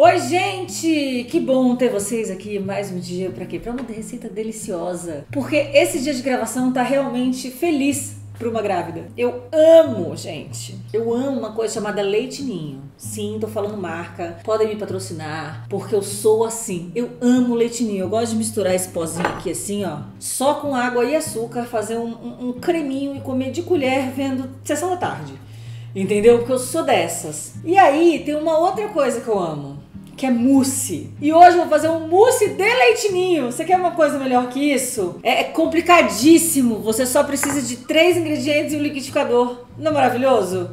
Oi, gente! Que bom ter vocês aqui mais um dia para quê? Para uma receita deliciosa. Porque esse dia de gravação tá realmente feliz para uma grávida. Eu amo, gente. Eu amo uma coisa chamada leite ninho. Sim, tô falando marca. Podem me patrocinar, porque eu sou assim. Eu amo leite ninho. Eu gosto de misturar esse pozinho aqui assim, ó, só com água e açúcar, fazer um, um, um creminho e comer de colher vendo sessão da tarde. Entendeu? Porque eu sou dessas. E aí, tem uma outra coisa que eu amo que é mousse. E hoje eu vou fazer um mousse de leitinho. Você quer uma coisa melhor que isso? É, é complicadíssimo. Você só precisa de três ingredientes e um liquidificador. Não é maravilhoso?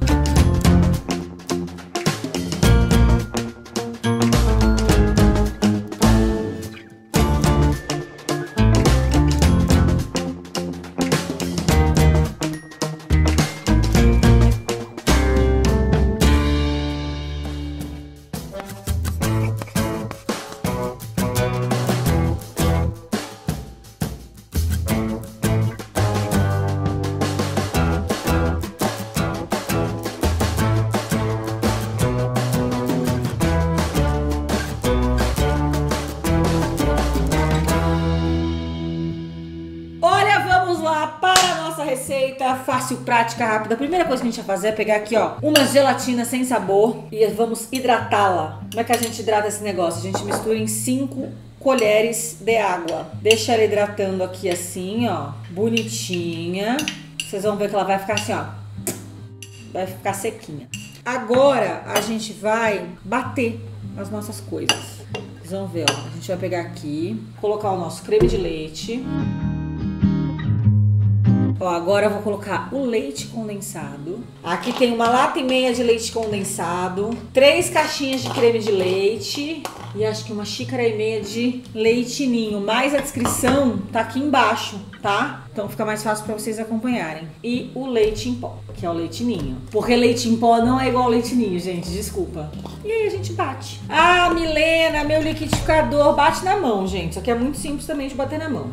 Receita fácil, prática, rápida. A primeira coisa que a gente vai fazer é pegar aqui, ó, uma gelatina sem sabor e vamos hidratá-la. Como é que a gente hidrata esse negócio? A gente mistura em 5 colheres de água. Deixa ela hidratando aqui assim, ó, bonitinha. Vocês vão ver que ela vai ficar assim, ó, vai ficar sequinha. Agora a gente vai bater as nossas coisas. Vocês vão ver, ó, a gente vai pegar aqui, colocar o nosso creme de leite. Ó, agora eu vou colocar o leite condensado. Aqui tem uma lata e meia de leite condensado, três caixinhas de creme de leite e acho que uma xícara e meia de leite ninho. Mais a descrição tá aqui embaixo, tá? Então fica mais fácil para vocês acompanharem. E o leite em pó, que é o leite ninho. Porque leite em pó não é igual leite ninho, gente, desculpa. E aí a gente bate. Ah, Milena, meu liquidificador bate na mão, gente. Isso aqui é muito simples também de bater na mão.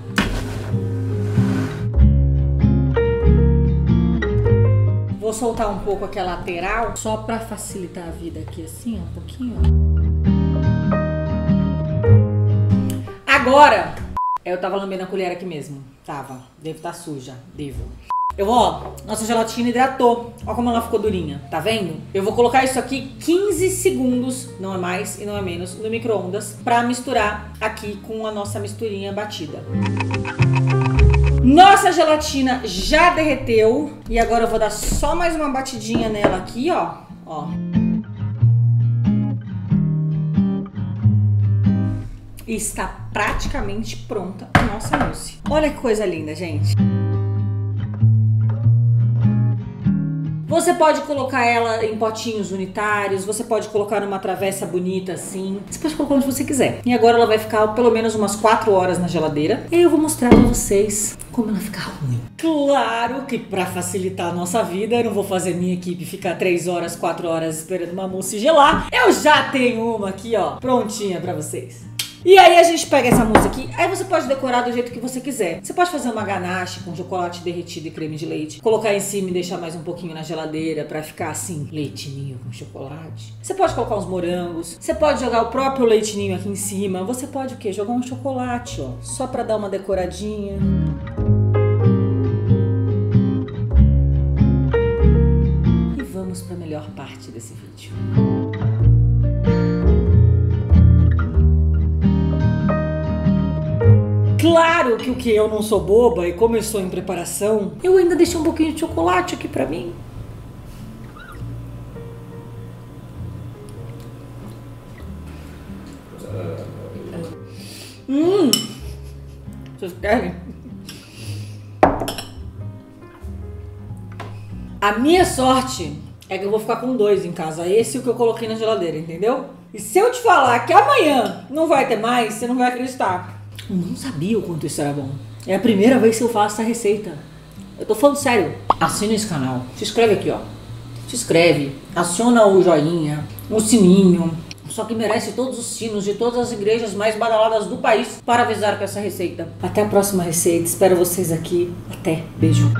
Vou soltar um pouco aqui a lateral, só para facilitar a vida aqui assim, um pouquinho. Agora, eu tava lambendo a colher aqui mesmo. Tava. Devo estar tá suja. Devo. Eu vou, ó, nossa gelatina hidratou. Ó como ela ficou durinha, tá vendo? Eu vou colocar isso aqui 15 segundos, não é mais e não é menos, no micro-ondas, pra misturar aqui com a nossa misturinha batida. Nossa gelatina já derreteu. E agora eu vou dar só mais uma batidinha nela aqui, ó. Ó. E está praticamente pronta a nossa mousse. Olha que coisa linda, gente. Você pode colocar ela em potinhos unitários, você pode colocar numa travessa bonita assim. Você pode colocar onde você quiser. E agora ela vai ficar pelo menos umas 4 horas na geladeira. E eu vou mostrar pra vocês como ela fica ruim. Claro que para facilitar a nossa vida, eu não vou fazer minha equipe ficar 3 horas, 4 horas esperando uma mousse gelar. Eu já tenho uma aqui, ó, prontinha para vocês. E aí a gente pega essa mousse aqui, aí você pode decorar do jeito que você quiser. Você pode fazer uma ganache com chocolate derretido e creme de leite, colocar em cima e deixar mais um pouquinho na geladeira para ficar assim, leitinho com chocolate. Você pode colocar uns morangos, você pode jogar o próprio leitinho aqui em cima, você pode o quê? Jogar um chocolate, ó, só para dar uma decoradinha. E vamos para a melhor parte desse vídeo. Claro que o que eu não sou boba e como eu em preparação, eu ainda deixei um pouquinho de chocolate aqui pra mim. Hum! Vocês querem? A minha sorte é que eu vou ficar com dois em casa. Esse é o que eu coloquei na geladeira, entendeu? E se eu te falar que amanhã não vai ter mais, você não vai acreditar. Eu não sabia o quanto isso era bom. É a primeira vez que eu faço essa receita. Eu tô falando sério. Assina esse canal. Se inscreve aqui, ó. Se inscreve. Aciona o joinha, o sininho. Só que merece todos os sinos de todas as igrejas mais badaladas do país para avisar com essa receita. Até a próxima receita. Espero vocês aqui. Até. Beijo.